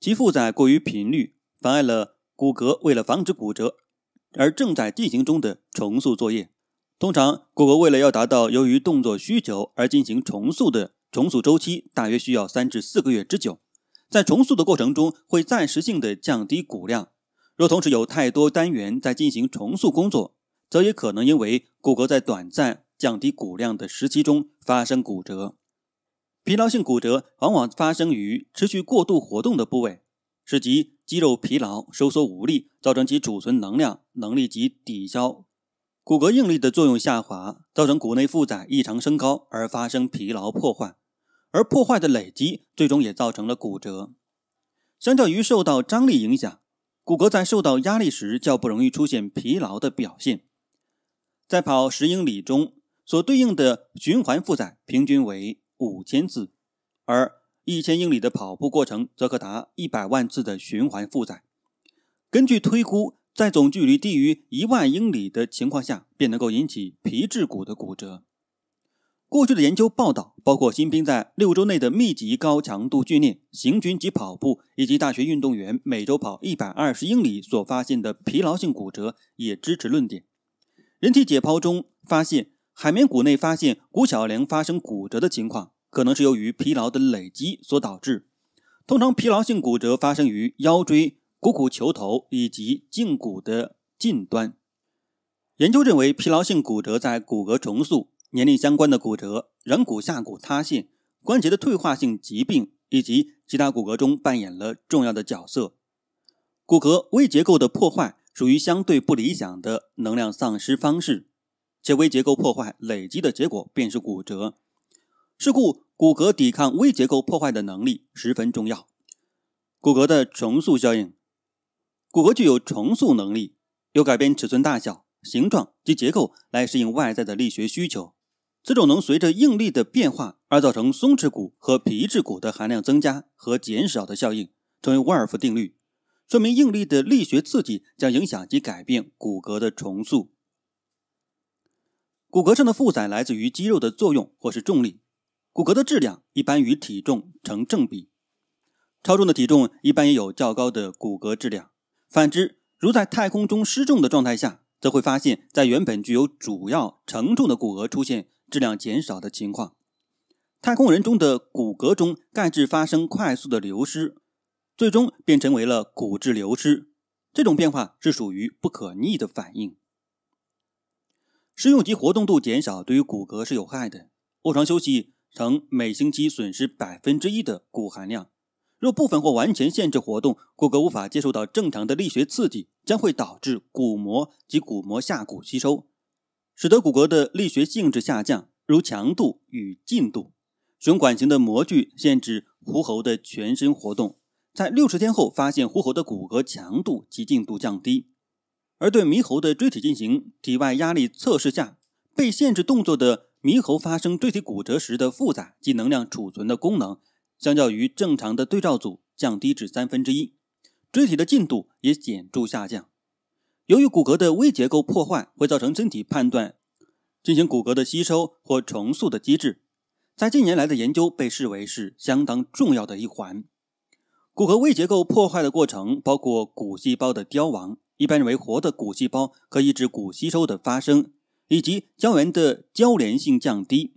其负载过于频率，妨碍了骨骼为了防止骨折。而正在进行中的重塑作业，通常骨骼为了要达到由于动作需求而进行重塑的重塑周期，大约需要三至四个月之久。在重塑的过程中，会暂时性的降低骨量。若同时有太多单元在进行重塑工作，则也可能因为骨骼在短暂降低骨量的时期中发生骨折。疲劳性骨折往往发生于持续过度活动的部位，是即。肌肉疲劳、收缩无力，造成其储存能量能力及抵消骨骼应力的作用下滑，造成骨内负载异常升高而发生疲劳破坏，而破坏的累积最终也造成了骨折。相较于受到张力影响，骨骼在受到压力时较不容易出现疲劳的表现。在跑十英里中，所对应的循环负载平均为五千次，而一千英里的跑步过程则可达一百万次的循环负载。根据推估，在总距离低于一万英里的情况下，便能够引起皮质骨的骨折。过去的研究报道，包括新兵在六周内的密集高强度训练、行军及跑步，以及大学运动员每周跑一百二十英里所发现的疲劳性骨折，也支持论点。人体解剖中发现，海绵骨内发现骨小梁发生骨折的情况，可能是由于疲劳的累积所导致。通常，疲劳性骨折发生于腰椎、股骨球头以及胫骨的近端。研究认为，疲劳性骨折在骨骼重塑。年龄相关的骨折、软骨下骨塌陷、关节的退化性疾病以及其他骨骼中扮演了重要的角色。骨骼微结构的破坏属于相对不理想的能量丧失方式，且微结构破坏累积的结果便是骨折。是故，骨骼抵抗微结构破坏的能力十分重要。骨骼的重塑效应，骨骼具有重塑能力，有改变尺寸大小、形状及结构来适应外在的力学需求。此种能随着应力的变化而造成松弛骨和皮质骨的含量增加和减少的效应，称为沃尔夫定律，说明应力的力学刺激将影响及改变骨骼的重塑。骨骼上的负载来自于肌肉的作用或是重力，骨骼的质量一般与体重成正比，超重的体重一般也有较高的骨骼质量。反之，如在太空中失重的状态下，则会发现，在原本具有主要承重的骨骼出现。质量减少的情况，太空人中的骨骼中钙质发生快速的流失，最终变成为了骨质流失。这种变化是属于不可逆的反应。食用及活动度减少对于骨骼是有害的。卧床休息呈每星期损失百分之一的骨含量。若部分或完全限制活动，骨骼无法接受到正常的力学刺激，将会导致骨膜及骨膜下骨吸收。使得骨骼的力学性质下降，如强度与劲度。使用管型的模具限制狐猴的全身活动，在六十天后发现狐猴的骨骼强度及劲度降低。而对猕猴的椎体进行体外压力测试下，被限制动作的猕猴发生椎体骨折时的负载及能量储存的功能，相较于正常的对照组降低至三分之一，椎体的进度也显著下降。由于骨骼的微结构破坏会造成身体判断进行骨骼的吸收或重塑的机制，在近年来的研究被视为是相当重要的一环。骨骼微结构破坏的过程包括骨细胞的凋亡，一般认为活的骨细胞可抑制骨吸收的发生，以及胶原的交联性降低。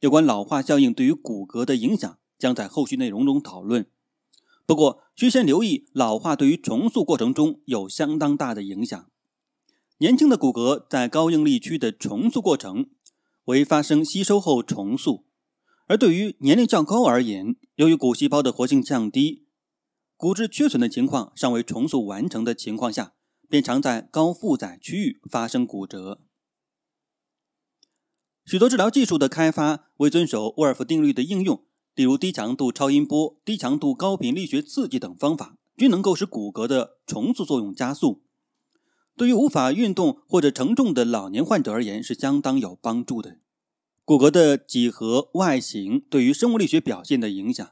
有关老化效应对于骨骼的影响将在后续内容中讨论。不过，需先留意老化对于重塑过程中有相当大的影响。年轻的骨骼在高应力区的重塑过程为发生吸收后重塑，而对于年龄较高而言，由于骨细胞的活性降低，骨质缺损的情况尚未重塑完成的情况下，便常在高负载区域发生骨折。许多治疗技术的开发未遵守沃尔夫定律的应用。例如低强度超音波、低强度高频力学刺激等方法，均能够使骨骼的重塑作用加速。对于无法运动或者承重的老年患者而言，是相当有帮助的。骨骼的几何外形对于生物力学表现的影响，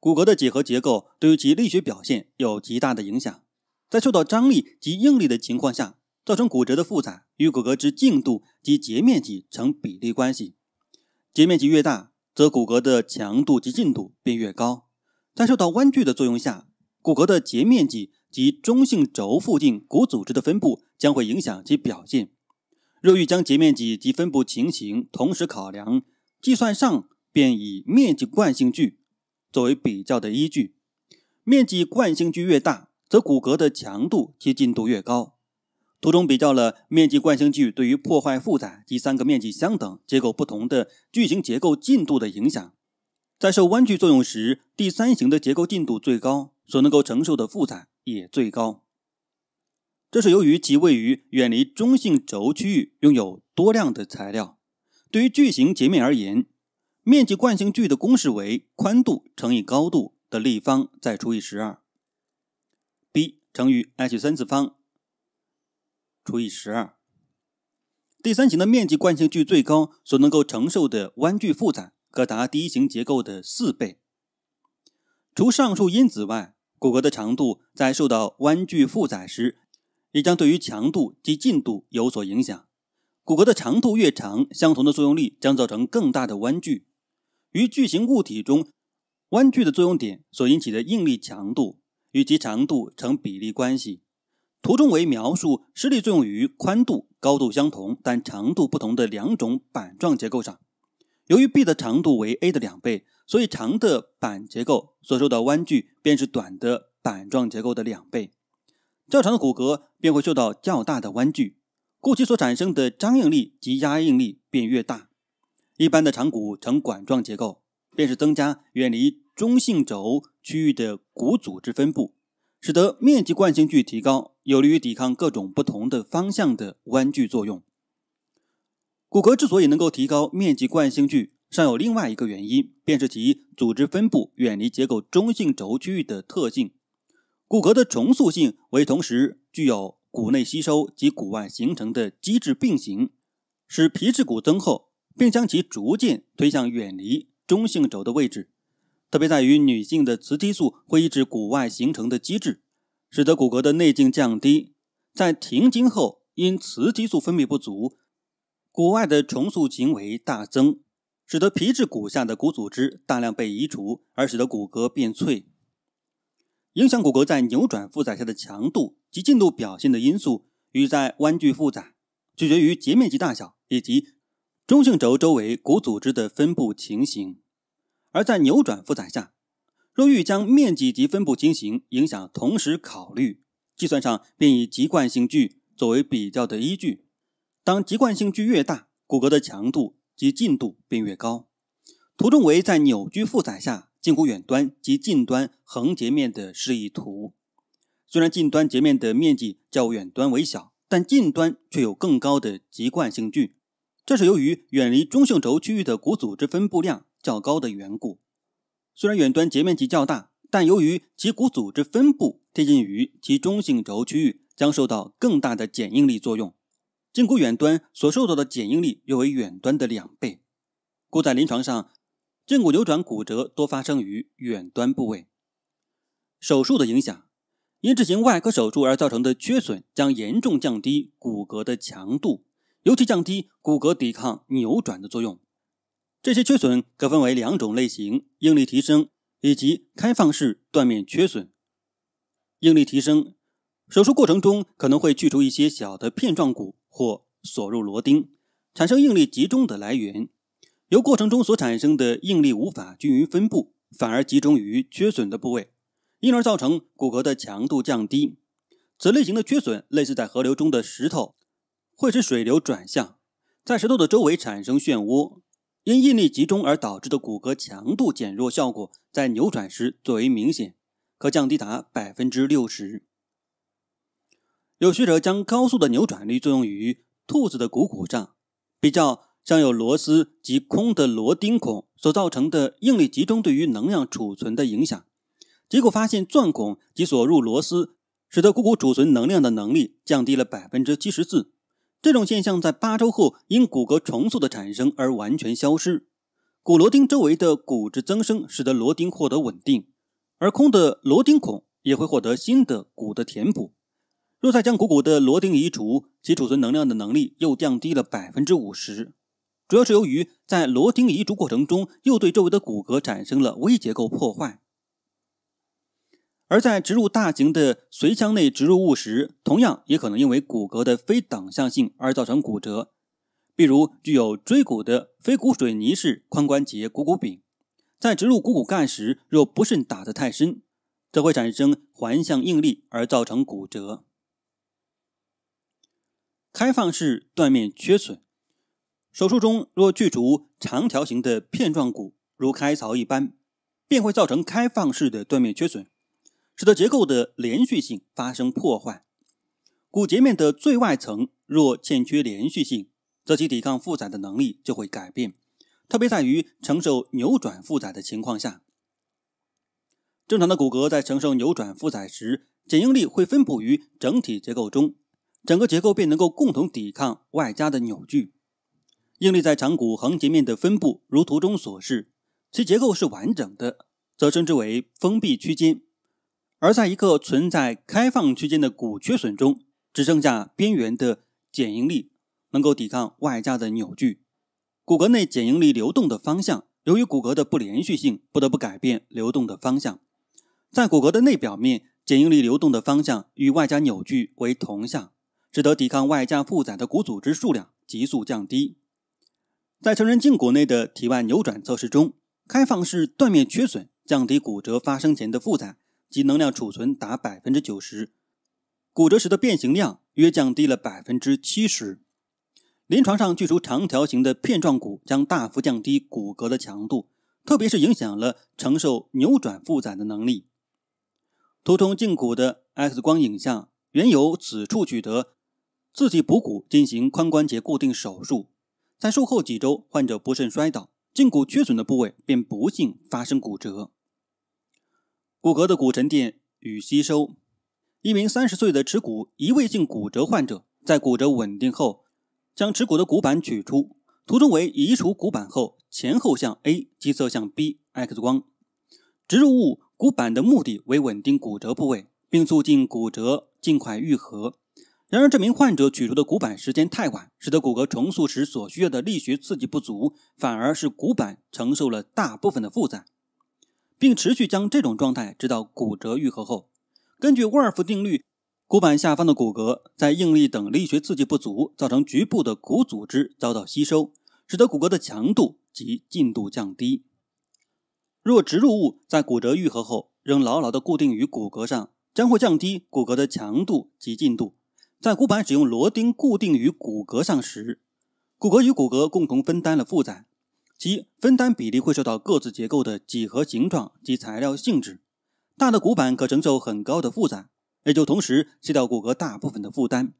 骨骼的几何结构对于其力学表现有极大的影响。在受到张力及应力的情况下，造成骨折的负载与骨骼之净度及截面积成比例关系，截面积越大。则骨骼的强度及劲度便越高。在受到弯矩的作用下，骨骼的截面积及中性轴附近骨组织的分布将会影响其表现。若欲将截面积及分布情形同时考量，计算上便以面积惯性矩作为比较的依据。面积惯性矩越大，则骨骼的强度及劲度越高。图中比较了面积惯性矩对于破坏负载及三个面积相等、结构不同的矩形结构进度的影响。在受弯矩作用时，第三型的结构进度最高，所能够承受的负载也最高。这是由于其位于远离中性轴区域，拥有多量的材料。对于矩形截面而言，面积惯性矩的公式为宽度乘以高度的立方再除以十二，b 乘以 h 三次方。除以十二，第三型的面积惯性矩最高，所能够承受的弯矩负载可达第一型结构的四倍。除上述因子外，骨骼的长度在受到弯矩负载时，也将对于强度及劲度有所影响。骨骼的长度越长，相同的作用力将造成更大的弯矩。与巨型物体中弯矩的作用点所引起的应力强度与其长度成比例关系。图中为描述施力作用于宽度、高度相同但长度不同的两种板状结构上。由于 B 的长度为 A 的两倍，所以长的板结构所受到弯矩便是短的板状结构的两倍。较长的骨骼便会受到较大的弯矩。故其所产生的张应力及压应力便越大。一般的长骨呈管状结构，便是增加远离中性轴区域的骨组织分布，使得面积惯性距提高，有利于抵抗各种不同的方向的弯矩作用。骨骼之所以能够提高面积惯性距，尚有另外一个原因，便是其组织分布远离结构中性轴区域的特性。骨骼的重塑性为同时具有。骨内吸收及骨外形成的机制并行，使皮质骨增厚，并将其逐渐推向远离中性轴的位置。特别在于女性的雌激素会抑制骨外形成的机制，使得骨骼的内径降低。在停经后，因雌激素分泌不足，骨外的重塑行为大增，使得皮质骨下的骨组织大量被移除，而使得骨骼变脆。影响骨骼在扭转负载下的强度。及进度表现的因素与在弯矩负载取决于截面积大小以及中性轴周围骨组织的分布情形，而在扭转负载下，若欲将面积及分布情形影响同时考虑，计算上便以极惯性距作为比较的依据。当极惯性距越大，骨骼的强度及进度便越高。图中为在扭矩负载下胫骨远端及近端横截面的示意图。虽然近端截面的面积较远端为小，但近端却有更高的极惯性距，这是由于远离中性轴区域的骨组织分布量较高的缘故。虽然远端截面积较大，但由于其骨组织分布贴近于其中性轴区域，将受到更大的剪应力作用。胫骨远端所受到的剪应力约为远端的两倍，故在临床上，胫骨扭转骨折多发生于远端部位。手术的影响。因执行外科手术而造成的缺损，将严重降低骨骼的强度，尤其降低骨骼抵抗扭转的作用。这些缺损可分为两种类型：应力提升以及开放式断面缺损。应力提升，手术过程中可能会去除一些小的片状骨或锁入螺钉，产生应力集中的来源。由过程中所产生的应力无法均匀分布，反而集中于缺损的部位。因而造成骨骼的强度降低。此类型的缺损类似在河流中的石头，会使水流转向，在石头的周围产生漩涡。因应力集中而导致的骨骼强度减弱效果，在扭转时最为明显，可降低达百分之六十。有学者将高速的扭转力作用于兔子的股骨上，比较像有螺丝及空的螺钉孔所造成的应力集中对于能量储存的影响。结果发现，钻孔及锁入螺丝使得股骨储存能量的能力降低了百分之七十四。这种现象在八周后因骨骼重塑的产生而完全消失。骨螺钉周围的骨质增生使得螺钉获得稳定，而空的螺钉孔也会获得新的骨的填补。若再将股骨的螺钉移除，其储存能量的能力又降低了百分之五十。主要是由于在螺钉移除过程中，又对周围的骨骼产生了微结构破坏。而在植入大型的髓腔内植入物时，同样也可能因为骨骼的非等向性而造成骨折。比如，具有椎骨的非骨水泥式髋关节股骨柄，在植入股骨干时，若不慎打得太深，则会产生环向应力而造成骨折。开放式断面缺损，手术中若去除长条形的片状骨，如开槽一般，便会造成开放式的断面缺损。使得结构的连续性发生破坏。骨截面的最外层若欠缺连续性，则其抵抗负载的能力就会改变，特别在于承受扭转负载的情况下。正常的骨骼在承受扭转负载时，剪应力会分布于整体结构中，整个结构便能够共同抵抗外加的扭矩。应力在长骨横截面的分布，如图中所示，其结构是完整的，则称之为封闭区间。而在一个存在开放区间的骨缺损中，只剩下边缘的剪应力能够抵抗外加的扭矩。骨骼内剪应力流动的方向，由于骨骼的不连续性，不得不改变流动的方向。在骨骼的内表面，剪应力流动的方向与外加扭矩为同向，使得抵抗外加负载的骨组织数量急速降低。在成人胫骨内的体外扭转测试中，开放式断面缺损降低骨折发生前的负载及能量储存达百分之九十，骨折时的变形量约降低了百分之七十。临床上锯除长条形的片状骨将大幅降低骨骼的强度，特别是影响了承受扭转负载的能力。图中胫骨的 X 光影像原由此处取得，自己补骨进行髋关节固定手术，在术后几周，患者不慎摔倒，胫骨缺损的部位便不幸发生骨折。骨骼的骨沉淀与吸收。一名三十岁的耻骨移位性骨折患者，在骨折稳定后，将耻骨的骨板取出。图中为移除骨板后前后向 A 及侧向 B X 光。植入物骨板的目的为稳定骨折部位，并促进骨折尽快愈合。然而，这名患者取出的骨板时间太晚，使得骨骼重塑时所需要的力学刺激不足，反而是骨板承受了大部分的负载，并持续将这种状态直到骨折愈合后。根据沃尔夫定律，骨板下方的骨骼在应力等力学刺激不足，造成局部的骨组织遭到吸收，使得骨骼的强度及进度降低。若植入物在骨折愈合后仍牢牢地固定于骨骼上，将会降低骨骼的强度及进度。在骨板使用螺钉固定于骨骼上时，骨骼与骨骼共同分担了负载，其分担比例会受到各自结构的几何形状及材料性质。大的骨板可承受很高的负载，也就同时卸掉骨骼大部分的负担，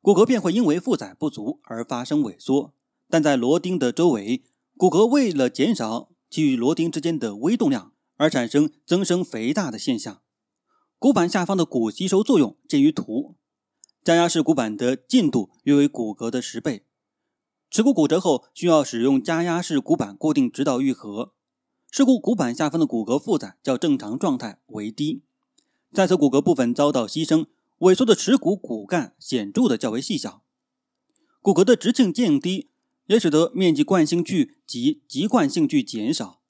骨骼便会因为负载不足而发生萎缩。但在螺钉的周围，骨骼为了减少其与螺钉之间的微动量，而产生增生肥大的现象。骨板下方的骨吸收作用见于图，加压式骨板的进度约为骨骼的十倍。耻骨骨折后需要使用加压式骨板固定直到愈合。事故骨板下方的骨骼负载较正常状态为低，在此骨骼部分遭到牺牲，萎缩的耻骨骨干显著的较为细小，骨骼的直径降低，也使得面积惯性距及极惯性距减少，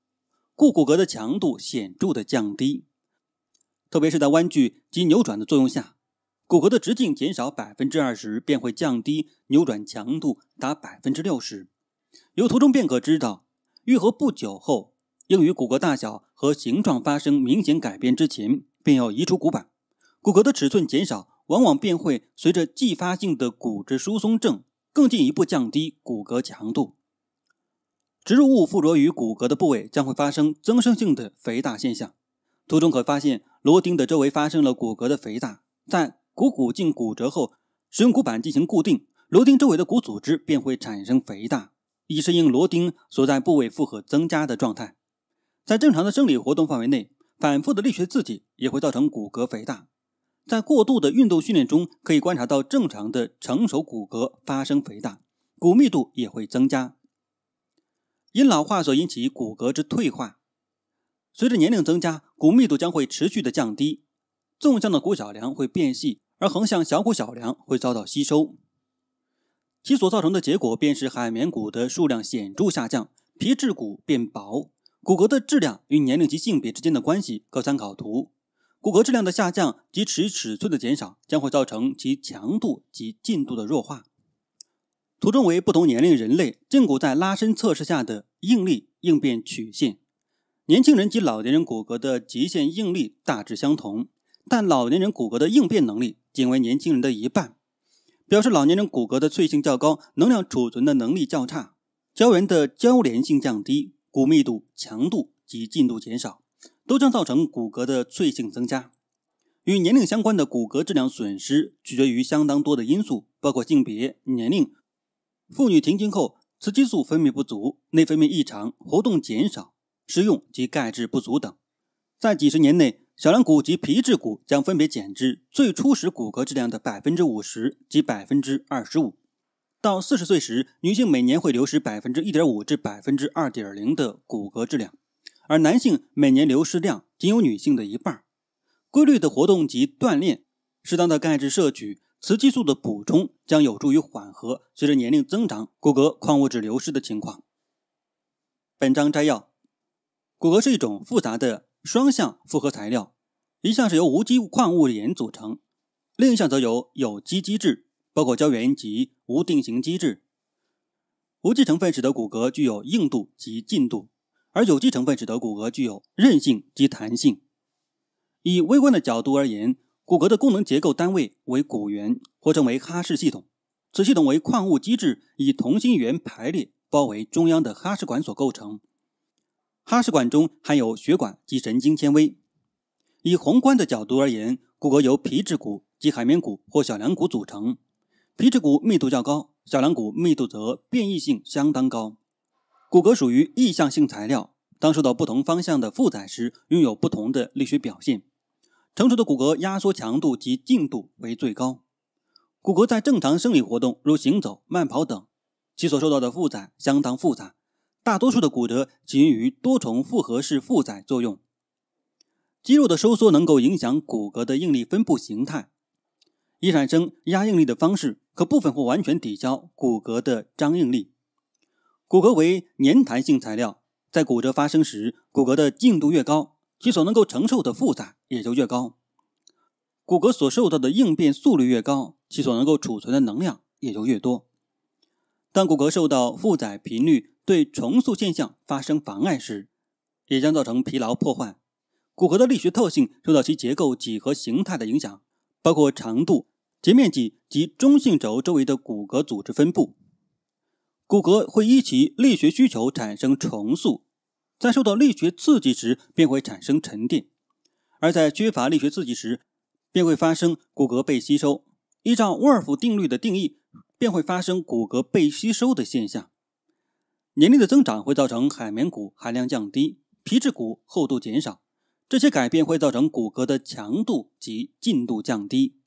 故骨骼的强度显著的降低。特别是在弯曲及扭转的作用下，骨骼的直径减少百分之二十，便会降低扭转强度达百分之六十。由图中便可知道，愈合不久后。应于骨骼大小和形状发生明显改变之前，便要移除骨板。骨骼的尺寸减少，往往便会随着继发性的骨质疏松症，更进一步降低骨骼强度。植入物附着于骨骼的部位将会发生增生性的肥大现象。图中可发现，螺钉的周围发生了骨骼的肥大。在股骨颈骨折后，使用骨板进行固定，螺钉周围的骨组织便会产生肥大，以适应螺钉所在部位负荷增加的状态。在正常的生理活动范围内，反复的力学刺激也会造成骨骼肥大。在过度的运动训练中，可以观察到正常的成熟骨骼发生肥大，骨密度也会增加。因老化所引起骨骼之退化，随着年龄增加，骨密度将会持续的降低。纵向的骨小梁会变细，而横向小骨小梁会遭到吸收。其所造成的结果便是海绵骨的数量显著下降，皮质骨变薄。骨骼的质量与年龄及性别之间的关系可参考图。骨骼质量的下降及其尺寸的减少，将会造成其强度及进度的弱化。图中为不同年龄人类胫骨在拉伸测试下的应力应变曲线。年轻人及老年人骨骼的极限应力大致相同，但老年人骨骼的应变能力仅为年轻人的一半，表示老年人骨骼的脆性较高，能量储存的能力较差，胶原的交联性降低。骨密度、强度及进度减少，都将造成骨骼的脆性增加。与年龄相关的骨骼质量损失取决于相当多的因素，包括性别、年龄、妇女停经后雌激素分泌不足、内分泌异常、活动减少、食用及钙质不足等。在几十年内，小梁骨及皮质骨将分别减至最初时骨骼质量的百分之五十及百分之二十五。到四十岁时，女性每年会流失百分之一点五至百分之二点零的骨骼质量，而男性每年流失量仅有女性的一半。规律的活动及锻炼，适当的钙质摄取，雌激素的补充将有助于缓和随着年龄增长骨骼矿物质流失的情况。本章摘要：骨骼是一种复杂的双向复合材料，一项是由无机矿物盐组成，另一项则由有机基质，包括胶原及无定型基质。无机成分使得骨骼具有硬度及劲度，而有机成分使得骨骼具有韧性及弹性。以微观的角度而言，骨骼的功能结构单位为骨元，或称为哈氏系统。此系统为矿物基质以同心圆排列。包围中央的哈氏管所构成，哈氏管中含有血管及神经纤维。以宏观的角度而言，骨骼由皮质骨及海绵骨或小梁骨组成，皮质骨密度较高，小梁骨密度则变异性相当高。骨骼属于异向性材料，当受到不同方向的负载时，拥有不同的力学表现。成熟的骨骼压缩强度及劲度为最高。骨骼在正常生理活动，如行走、慢跑等。其所受到的负载相当复杂，大多数的骨折起因于多重复合式负载作用。肌肉的收缩能够影响骨骼的应力分布形态，以产生压应力的方式，可部分或完全抵消骨骼的张应力。骨骼为粘弹性材料，在骨折发生时，骨骼的硬度越高，其所能够承受的负载也就越高。骨骼所受到的应变速率越高，其所能够储存的能量也就越多。当骨骼受到负载频率对重塑现象发生妨碍时，也将造成疲劳破坏。骨骼的力学特性受到其结构、几何形态的影响，包括长度、截面积及中性轴周围的骨骼组织分布。骨骼会依其力学需求产生重塑，在受到力学刺激时便会产生沉淀，而在缺乏力学刺激时便会发生骨骼被吸收。依照沃尔夫定律的定义。便会发生骨骼被吸收的现象。年龄的增长会造成海绵骨含量降低，皮质骨厚度减少。这些改变会造成骨骼的强度及劲度降低。